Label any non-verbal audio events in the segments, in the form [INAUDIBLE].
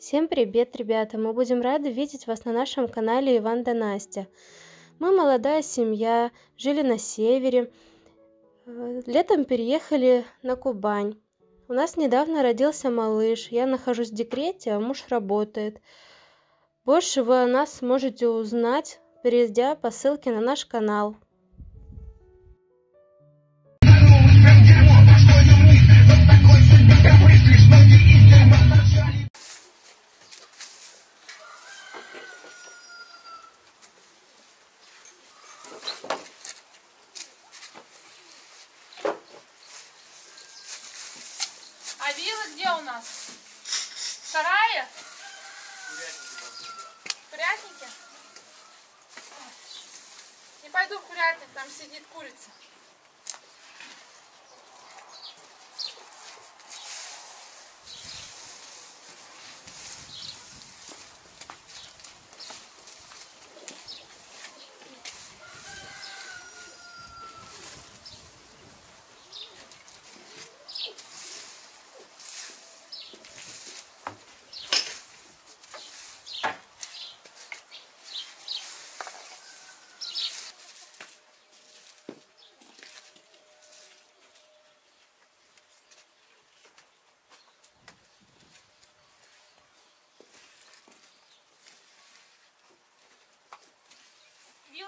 Всем привет, ребята! Мы будем рады видеть вас на нашем канале Иван да Настя. Мы молодая семья, жили на севере. Э, летом переехали на Кубань. У нас недавно родился малыш. Я нахожусь в декрете, а муж работает. Больше вы о нас можете узнать, перейдя по ссылке на наш канал. Пойду курятник, там сидит курица.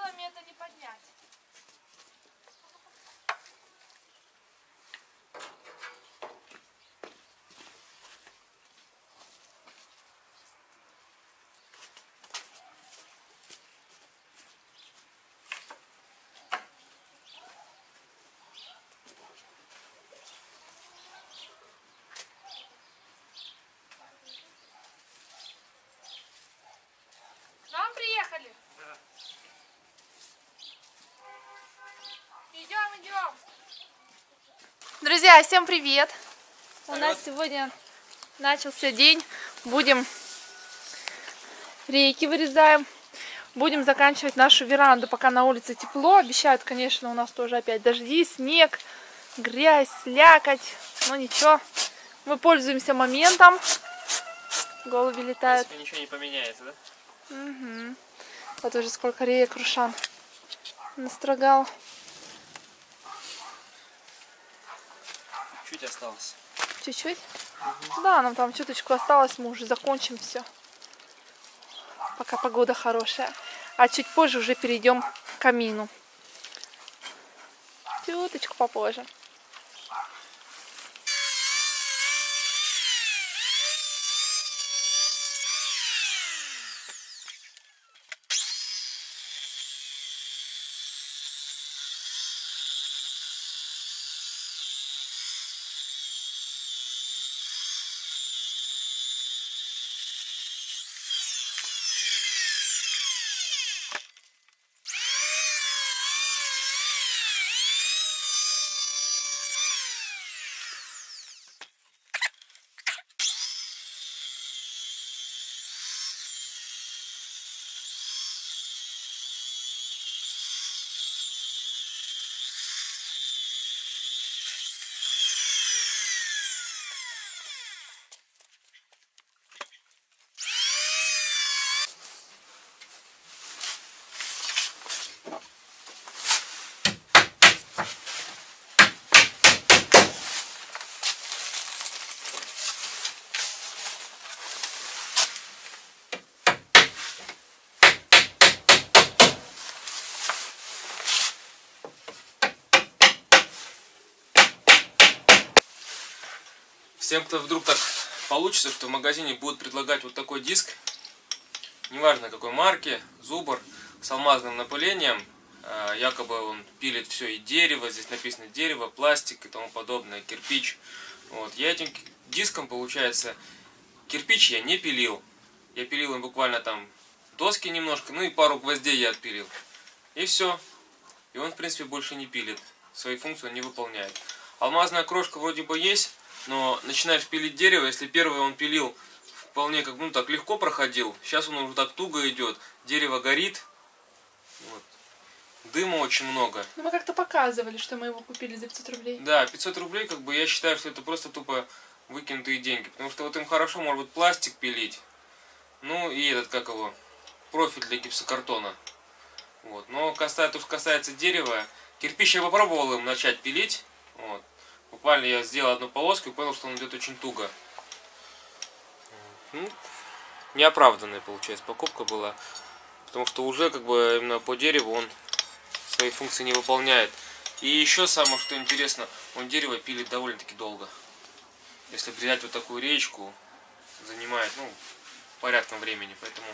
Вилами это не поднять. К нам приехали? Идем, идем. Друзья, всем привет! У нас сегодня начался день. Будем рейки вырезаем. Будем заканчивать нашу веранду, пока на улице тепло. Обещают, конечно, у нас тоже опять дожди, снег, грязь, слякоть. Но ничего, мы пользуемся моментом. Голуби В летают. принципе, ничего не поменяется, да? Угу. Вот уже сколько реек Рушан настрогал. Чуть осталось. Чуть-чуть? Да, нам там чуточку осталось, мы уже закончим все. Пока погода хорошая. А чуть позже уже перейдем к камину. Чуточку попозже. Всем, кто вдруг так получится, что в магазине будут предлагать вот такой диск, неважно какой марки, зубр, с алмазным напылением, э, якобы он пилит все и дерево, здесь написано дерево, пластик и тому подобное, кирпич. Вот. Я этим диском, получается, кирпич я не пилил. Я пилил им буквально там доски немножко, ну и пару гвоздей я отпилил. И все. И он, в принципе, больше не пилит. Свои функции он не выполняет. Алмазная крошка вроде бы есть, но начинаешь пилить дерево, если первый он пилил вполне как ну так легко проходил, сейчас он уже так туго идет, дерево горит, вот. дыма очень много. Ну, мы как-то показывали, что мы его купили за 500 рублей. Да, 500 рублей, как бы я считаю, что это просто тупо выкинутые деньги. Потому что вот им хорошо, может быть, пластик пилить. Ну и этот, как его, профиль для гипсокартона. Вот. Но касается, что касается дерева, кирпич я попробовал им начать пилить. Вот. Буквально я сделал одну полоску и понял, что он идет очень туго. Ну, неоправданная, получается, покупка была. Потому что уже как бы именно по дереву он свои функции не выполняет. И еще самое, что интересно, он дерево пилит довольно-таки долго. Если взять вот такую речку, занимает, ну, порядком времени. Поэтому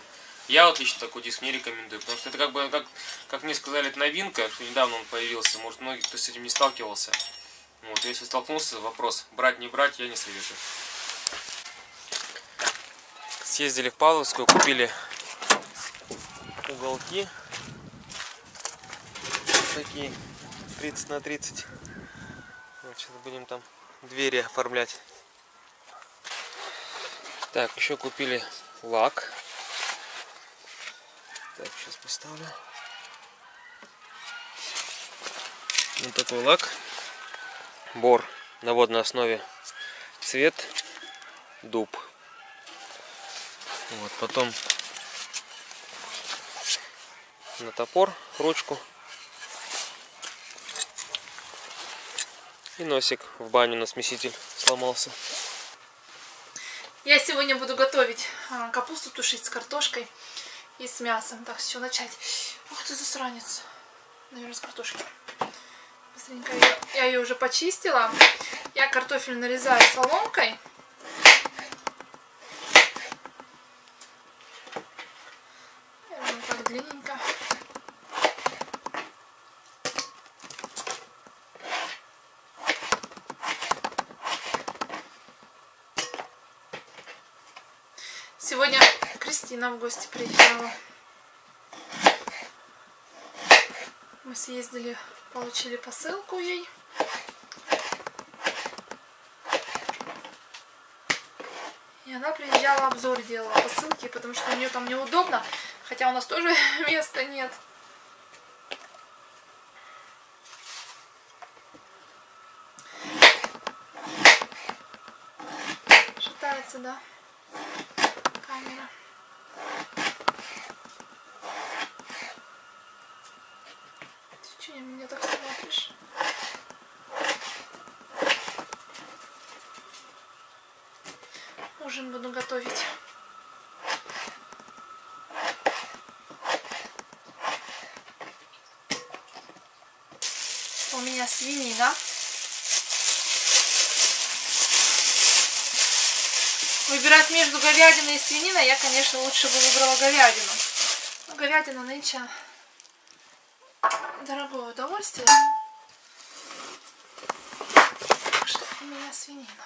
я вот лично такой диск не рекомендую. Потому что это как бы, как, как мне сказали, это новинка, что недавно он появился. Может, многие кто с этим не сталкивался. Вот, если столкнулся, вопрос, брать, не брать, я не советую. Съездили в Павловскую, купили уголки. Такие 30 на 30. Вот, сейчас будем там двери оформлять. Так, еще купили лак. Так, сейчас поставлю. Вот такой лак. Бор на водной основе. Цвет дуб. Вот, потом на топор ручку. И носик в баню на смеситель сломался. Я сегодня буду готовить а, капусту тушить с картошкой и с мясом. Так, чего начать? Ух ты, засранец. Наверное, с картошки. Быстренько я ее уже почистила. Я картофель нарезаю соломкой. Сегодня Кристина в гости приехала. Мы съездили, получили посылку ей. И она приезжала, обзор делала посылки, потому что у нее там неудобно, хотя у нас тоже [LAUGHS] места нет. Шатается, да? камера. Ты что на меня так смотришь? Ужин буду готовить. У меня свинина. Выбирать между говядиной и свининой, я, конечно, лучше бы выбрала говядину. Но говядина нынче дорогое удовольствие. Что у меня свинина.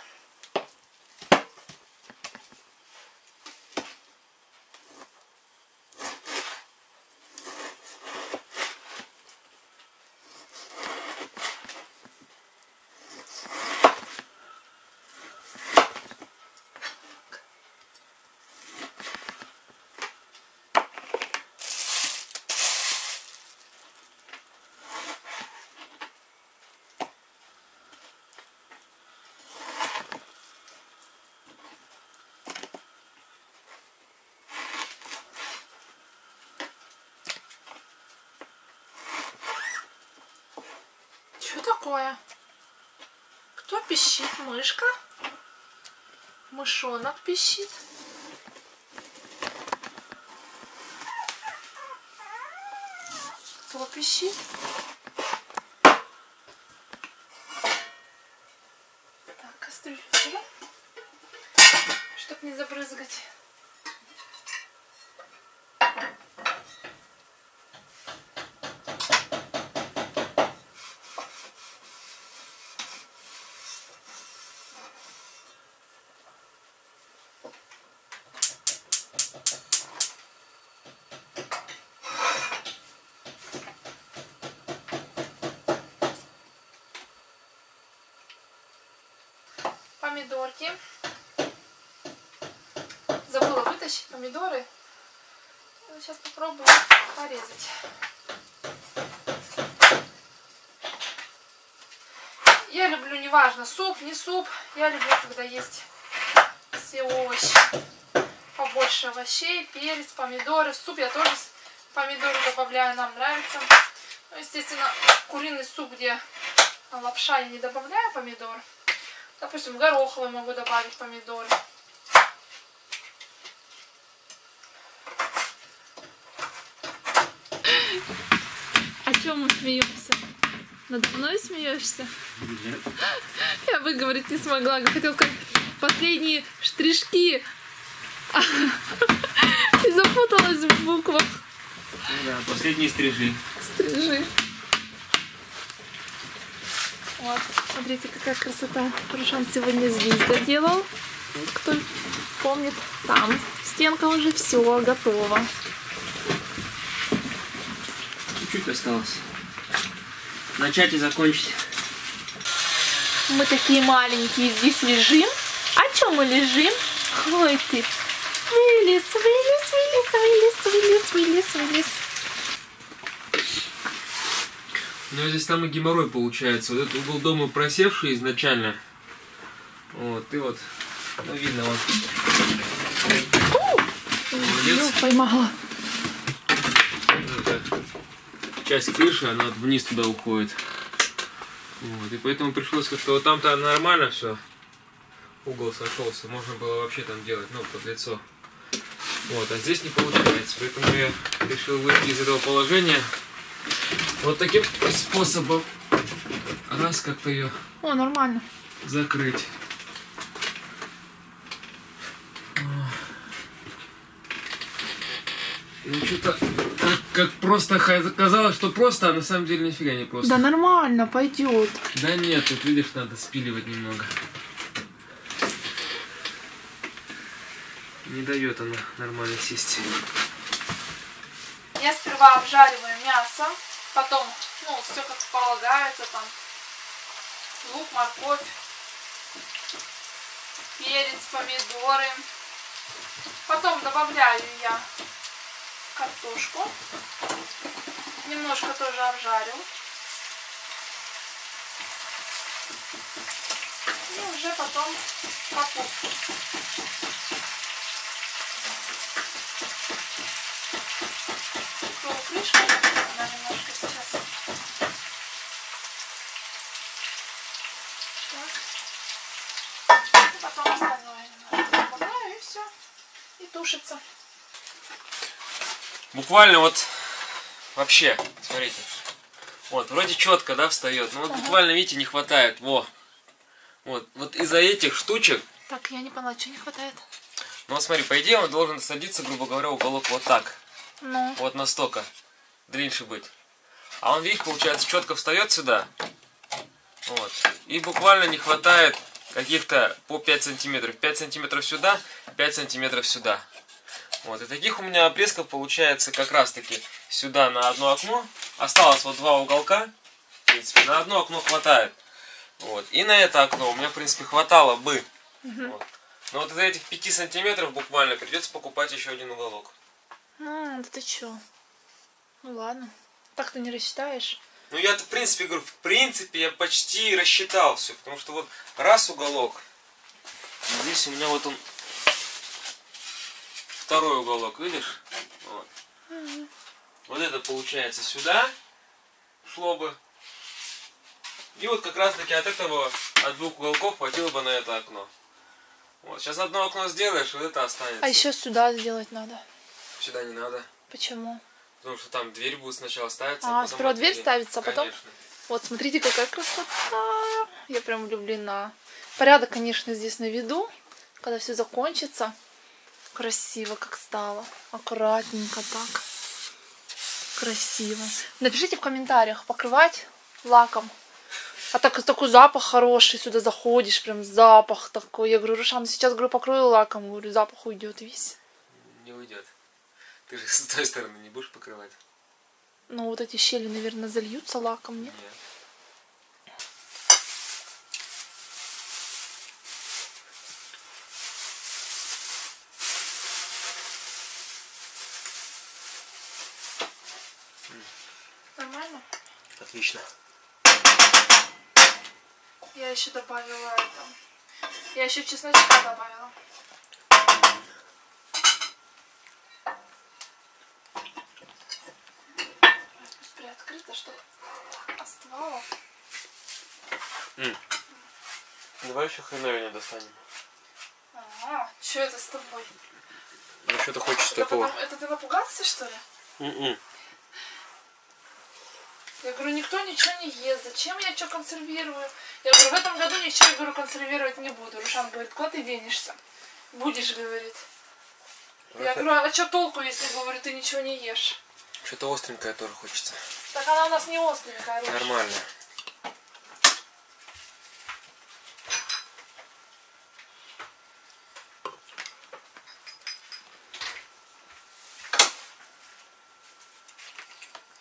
Что такое? Кто пищит? Мышка? Мышонок пищит. Кто пищит? Так, кастрюлю сюда. Чтоб не забрызгать. Помидорки. Забыла вытащить помидоры. Сейчас попробую порезать. Я люблю, неважно, суп, не суп. Я люблю, когда есть все овощи. Побольше овощей, перец, помидоры. Суп я тоже помидоры добавляю, нам нравится. Ну, естественно, куриный суп, где лапша, я не добавляю помидор. Допустим, гороховый могу добавить помидоры. О чем мы смеемся? Надо мной смеешься? Нет. Я выговорить не смогла. Хотел сказать последние штришки. [LAUGHS] И запуталась в буквах. Да, последние стрижи. Стрижи. Вот, смотрите, какая красота. Рушан сегодня здесь доделал. Кто помнит, там стенка уже все готова. Чуть-чуть осталось. Начать и закончить. Мы такие маленькие здесь лежим. А чем мы лежим? Ой ты. Вылез, вылез, вылез, вылез, вылез, вылез, вылез. У него здесь самый геморрой получается. Вот этот угол дома просевший изначально. Вот, и вот, ну видно, вот. Молодец. Поймала. Это часть крыши, она вот вниз туда уходит. Вот, и поэтому пришлось как-то вот там-то нормально все. Угол сошелся, можно было вообще там делать, ну, под лицо. Вот, а здесь не получается, поэтому я решил выйти из этого положения вот таким способом. Раз как-то ее О, нормально. закрыть. Ну что-то как, как просто казалось, что просто, а на самом деле нифига не просто. Да нормально, пойдет. Да нет, тут видишь, надо спиливать немного. Не дает она нормально сесть. Я сперва обжариваю мясо, потом, ну, все как полагается, там, лук, морковь, перец, помидоры. Потом добавляю я картошку. Немножко тоже обжарю. И уже потом капусту. Прикрою крышкой. Она немножко сейчас. Так. И потом остальное немножко добавляю и все. И тушится. Буквально вот вообще, смотрите. Вот, вроде четко, да, встает. Но вот буквально, видите, не хватает. Во. Вот, вот из-за этих штучек Так, я не поняла, что не хватает. Ну вот смотри, по идее он должен садиться, грубо говоря, уголок вот так. Ну, Вот настолько. Длиннее быть. А он, видишь, получается, четко встает сюда. Вот. И буквально не хватает каких-то по 5 сантиметров. 5 сантиметров сюда, 5 сантиметров сюда. Вот. И таких у меня обрезков получается как раз таки сюда на одно окно. Осталось вот два уголка. В принципе, на одно окно хватает. Вот. И на это окно у меня, в принципе, хватало бы. Вот. Но вот из-за этих 5 сантиметров буквально придется покупать еще один уголок. ну, да ты чё? Ну ладно. Так ты не рассчитаешь. Ну я-то, в принципе, говорю, в принципе, я почти рассчитал все, потому что вот раз уголок, здесь у меня вот он второй уголок, видишь? Вот. Вот это получается сюда шло бы. И вот как раз таки от этого, от двух уголков хватило бы на это окно. Вот, сейчас одно окно сделаешь, вот это останется. А еще сюда сделать надо. Сюда не надо. Почему? Потому что там дверь будет сначала ставиться, А, потом сперва дверь ставится, а потом? Конечно. Вот, смотрите, какая красота. Я прям влюблена. Порядок, конечно, здесь на виду. Когда все закончится. Красиво как стало. Аккуратненько так. Красиво. Напишите в комментариях, покрывать лаком. А так такой запах хороший, сюда заходишь, прям запах такой. Я говорю, Рушан, сейчас говорю, покрою лаком, говорю, запах уйдет весь. Не уйдет. Ты же [LAUGHS] с той стороны не будешь покрывать? Ну, вот эти щели, наверное, зальются лаком, нет? Нет. Нормально? Отлично. Я еще добавила это. Я еще чесночка добавила. Пусть приоткрыто, чтобы остывало. Давай еще хреновину достанем. Ага, что это с тобой? Ну что ты хочешь Это, потом- это ты напугался, что ли? М-м. Я говорю, никто ничего не ест. Зачем я что консервирую? Я говорю, в этом году ничего, я говорю, консервировать не буду. Рушан говорит, куда ты денешься? Будешь, говорит. Я говорю, а что толку, если, говорю, ты ничего не ешь? Что-то остренькое тоже хочется. Так она у нас не остренькая, Руш. Нормально.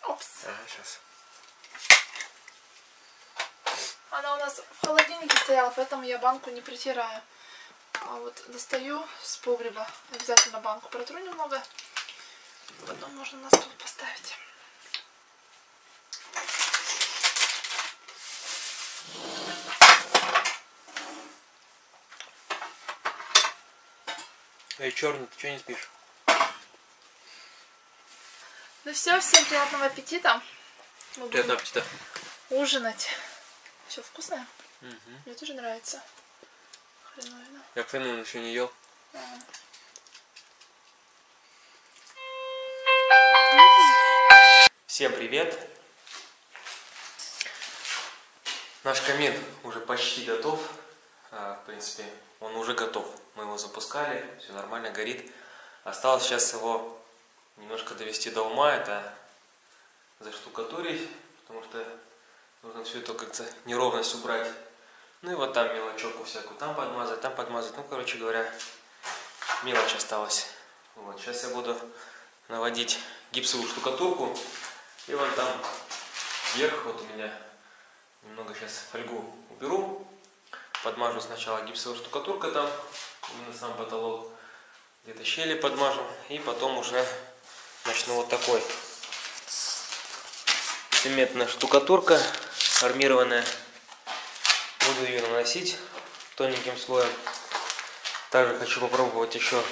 Опс. Ага, сейчас. Она у нас в холодильнике стояла, поэтому я банку не притираю. А вот достаю с погреба. Обязательно банку протру немного. Потом можно на стол поставить. Эй, черный, ты что не спишь? Ну все, всем приятного аппетита. Мы Приятного аппетита. ужинать. Все вкусное? Мне тоже нравится. Хреновина. Я хреновину еще не ел. Всем привет! Наш камин уже почти готов. А, В принципе, он уже готов. Мы его запускали, все нормально горит. Осталось сейчас его немножко довести до ума. Это заштукатурить, потому что нужно все это как-то неровность убрать. Ну и вот там мелочевку всякую, там подмазать, там подмазать. Ну, короче говоря, мелочь осталась. Вот, сейчас я буду наводить гипсовую штукатурку. И вон там вверх, вот у меня немного сейчас фольгу уберу. Подмажу сначала гипсовой штукатуркой там, именно сам потолок. Где-то щели подмажу. И потом уже начну вот такой. Цементная штукатурка, армированная. Буду ее наносить тоненьким слоем. Также хочу попробовать еще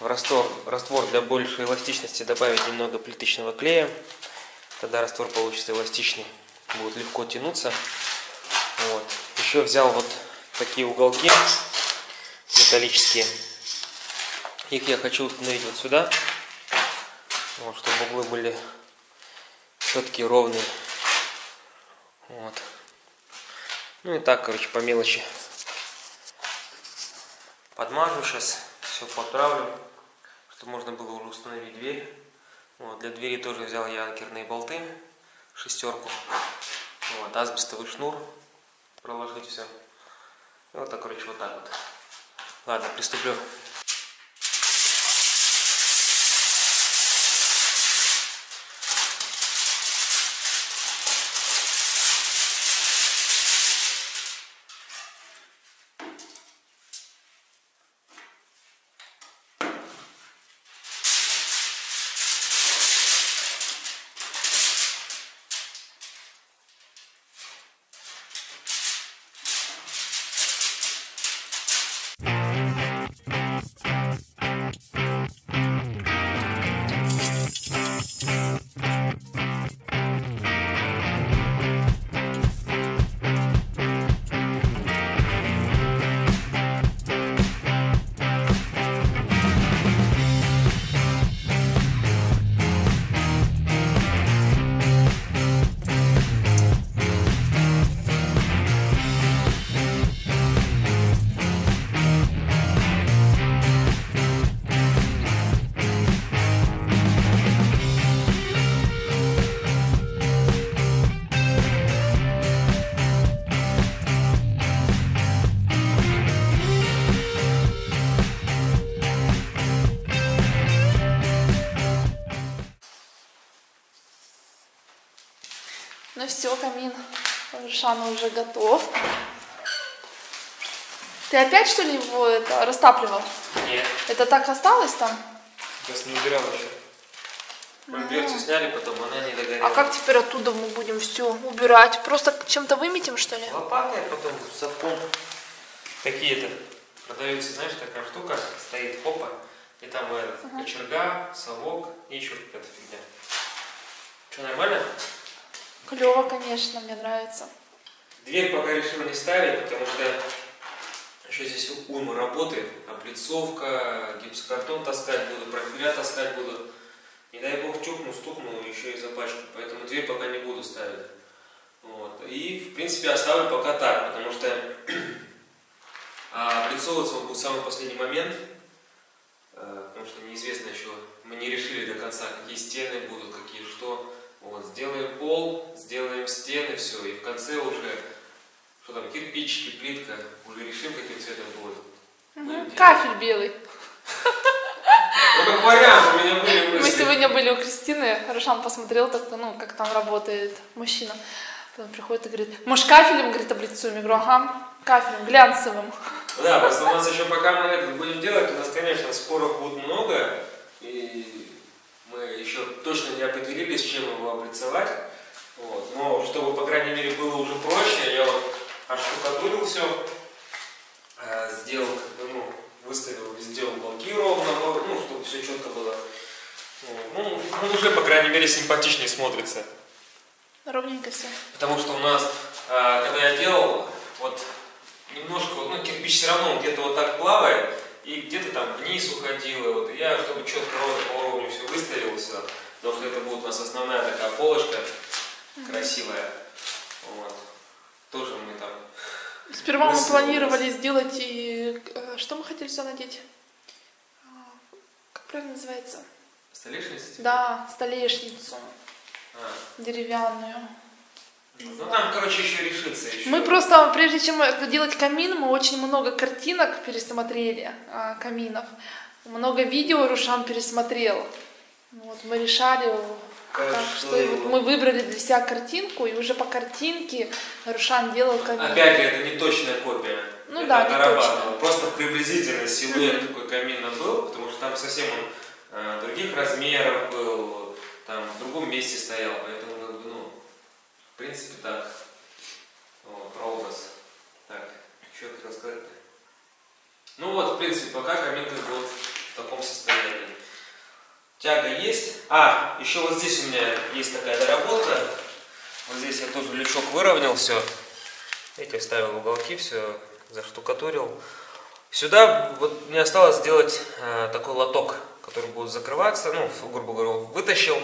в раствор, раствор для большей эластичности добавить немного плиточного клея. Тогда раствор получится эластичный, будет легко тянуться. Еще взял вот такие уголки металлические. Их я хочу установить вот сюда, вот, чтобы углы были четкие, ровные. Вот. Ну и так, короче, по мелочи. Подмажу сейчас, все подправлю, чтобы можно было уже установить дверь. Вот, для двери тоже взял я анкерные болты, шестерку. Вот, асбестовый шнур проложить все. И вот короче, вот так вот. Ладно, приступлю. Камин Рушана уже готов. Ты опять что ли его это, растапливал? Нет, Это так осталось там? сейчас не убирал еще. Мы дверцу сняли, потом она не догорела. А как теперь оттуда мы будем все убирать? Просто чем-то выметим, что ли? Лопатой, потом совком. Какие-то продаются, знаешь, такая штука, стоит хопа, и там этот, кочерга, совок и еще какая-то фигня. Что, нормально? Клево, конечно, мне нравится. Дверь пока решил не ставить, потому что еще здесь уйма работы, облицовка, гипсокартон таскать буду, профиля таскать буду. Не дай бог чукну, стукну, еще и запачку, поэтому дверь пока не буду ставить. Вот. И, в принципе, оставлю пока так, потому что [CLEARS THROAT] а, облицовываться он будет в самый последний момент, а, потому что неизвестно еще, мы не решили до конца, какие стены будут, какие что. Вот, сделаем пол, сделаем стены, все, и в конце уже, что там, кирпичики, плитка, уже решим, каким цветом будет. Делать. Кафель белый. Ну, как вариант, у меня были Мы мысли. сегодня были у Кристины, Рушан посмотрел, так, ну, как там работает мужчина. Потом приходит и говорит, может, кафелем, говорит, облицуем? Я говорю, ага, кафелем, глянцевым. Да, просто у нас еще пока мы это будем делать, у нас, конечно, споров будет много, и мы еще точно не определились, чем его облицевать. Вот. Но чтобы, по крайней мере, было уже проще, я вот оштукатурил все, э, сделал, как бы, ну, выставил везде уголки ровно, ну, чтобы все четко было. Ну, ну, уже, по крайней мере, симпатичнее смотрится. Ровненько все. Потому что у нас, а, когда я делал, вот немножко, ну, кирпич все равно где-то вот так плавает, и где-то там вниз уходил, и вот и я, чтобы четко ровно по уровню все выставил, все, потому что это будет у нас основная такая полочка красивая, вот. Тоже мы там, Сперва мы планировали сделать и... э, Что мы хотели сюда надеть? А, Как правильно называется? столешницы? Да, столешницу А, деревянную. Ну там, короче, еще решится еще. Мы просто, прежде чем делать камин, мы очень много картинок пересмотрели, а, каминов. Много видео Рушан пересмотрел. Вот, мы решали, как, Как что, что вот мы выбрали для себя картинку, и уже по картинке Рушан делал камин. Опять же, это не точная копия. Ну это да, не точная. Просто приблизительно силуэт такой камина был, потому что там совсем он э, других размеров был, там в другом месте стоял, поэтому, в принципе, так. Вот, про образ. Так, что я хотел сказать-то? Ну вот, в принципе, пока камин как бы вот в таком состоянии. Тяга есть. А, еще вот здесь у меня есть такая доработка. Вот здесь я тоже лючок выровнял все. Видите, вставил уголки, все заштукатурил. Сюда вот мне осталось сделать э, такой лоток, который будет закрываться. Ну, грубо говоря, вытащил.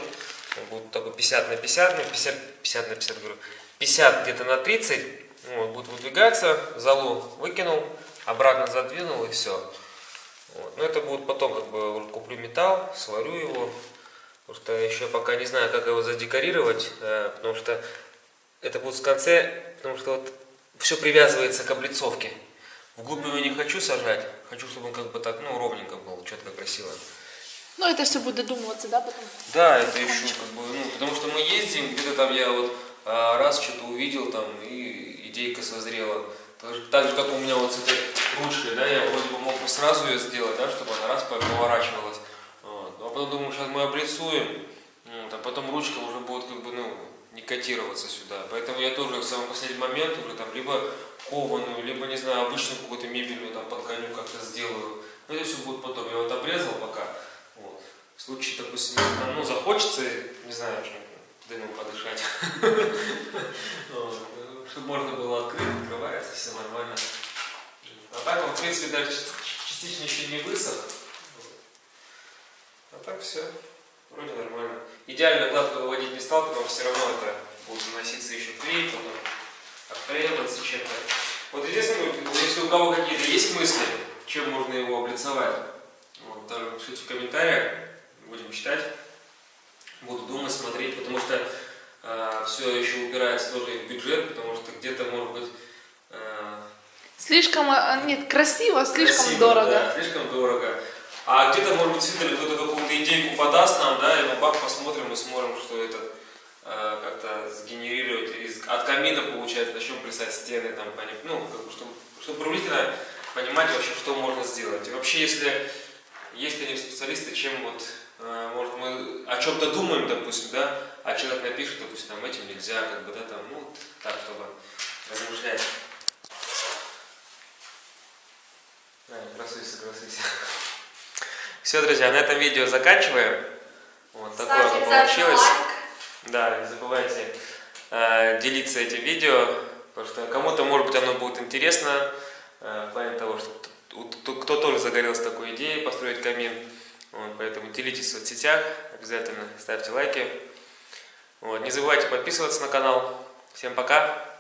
Будет такой 50 на 50, ну, 50, 50 на 50, говорю. 50 где-то на 30. Ну, он будет выдвигаться, залу выкинул, обратно задвинул и все. Вот. Но это будет потом, как бы, вот куплю металл, сварю его. Что еще пока не знаю, как его задекорировать, э, потому что это будет в конце, потому что вот все привязывается к облицовке. Вглубь его не хочу сажать, хочу, чтобы он как бы так, ну, ровненько был, четко, красиво. Ну, это все будет додумываться, да, потом? Да, это еще как бы, ну, потому что мы ездим, где-то там я вот а, раз что-то увидел там, и идейка созрела. Так же, как у меня вот с этой ручкой, да, я вроде бы мог бы сразу ее сделать, да, чтобы она раз поворачивалась. Вот. А потом думаю, сейчас мы облицуем, вот, а потом ручка уже будет как бы, ну, не котироваться сюда. Поэтому я тоже в самый последний момент уже там либо кованую, либо, не знаю, обычную какую-то мебельную там подконю как-то сделаю. Но это все будет потом. Я вот обрезал пока. В случае, допустим, ну, захочется, не знаю, дымом подышать. [LAUGHS] Вот. Чтобы можно было открыть, открывается, все нормально. А так он, в принципе, даже частично еще не высох. А так все, вроде нормально. Идеально гладко выводить не стал, потому что все равно это будет наноситься еще клей, потом обклеиваться чем-то. Вот единственное, вот если у кого какие-то есть мысли, чем можно его облицевать, вот, тоже пишите в комментариях, будем читать, буду думать, смотреть, потому что все еще упирается тоже и в бюджет, потому что где-то может быть э, Слишком, а, нет, красиво, слишком красиво, дорого. да, слишком дорого. А где-то, может быть, действительно кто-то какую-то идейку подаст нам, да, и мы бак посмотрим и сможем, что это э, как-то сгенерировать из, от камина, получается, начнем плясать стены, там, поним- ну, как бы, чтобы, чтобы приблизительно понимать вообще, что можно сделать. И вообще, если есть, конечно, специалисты, чем вот э, может, мы о чем-то думаем, допустим, да, а человек напишет, допустим, там этим нельзя, как бы, да, там, ну, так, чтобы размышлять. Да, красуйся, красуйся. Все, друзья, на этом видео заканчиваем. Вот такое оно получилось. Да, не забывайте э, делиться этим видео, потому что кому-то, может быть, оно будет интересно, э, в плане того, что кто тоже загорелся такой идеей построить камин. Вот, поэтому делитесь в соцсетях, обязательно ставьте лайки. Вот, не забывайте подписываться на канал. Всем пока!